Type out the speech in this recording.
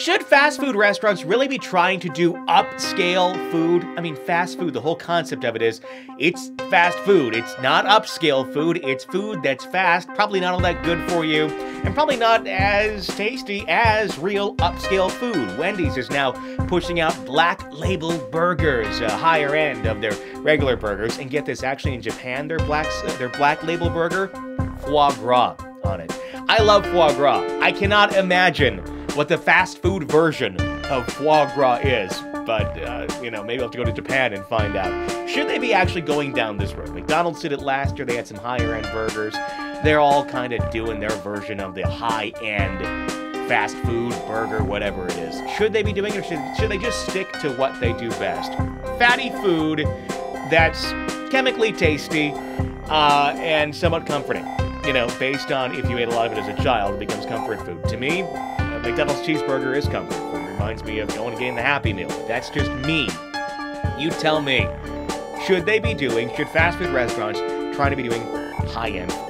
Should fast food restaurants really be trying to do upscale food? I mean, fast food, the whole concept of it is it's fast food. It's not upscale food, it's food that's fast, probably not all that good for you, and probably not as tasty as real upscale food. Wendy's is now pushing out black label burgers, a higher end of their regular burgers. And get this, actually in Japan, their black, their black label burger, foie gras on it. I love foie gras. I cannot imagine what the fast food version of foie gras is. But, uh, you know, maybe I'll have to go to Japan and find out. Should they be actually going down this road? McDonald's did it last year. They had some higher end burgers. They're all kind of doing their version of the high end fast food, burger, whatever it is. Should they be doing it or should, should they just stick to what they do best? Fatty food that's chemically tasty uh, and somewhat comforting. You know, based on if you ate a lot of it as a child, it becomes comfort food. To me, McDonald's cheeseburger is. It reminds me of going and getting the Happy Meal. That's just me. You tell me. Should they be doing, should fast food restaurants try to be doing high end?